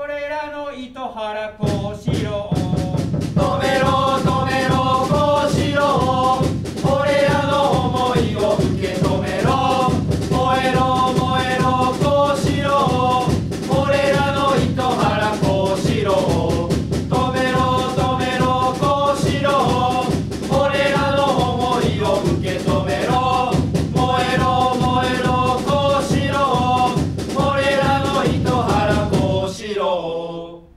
俺らの糸原幸四郎。止めろ Paulo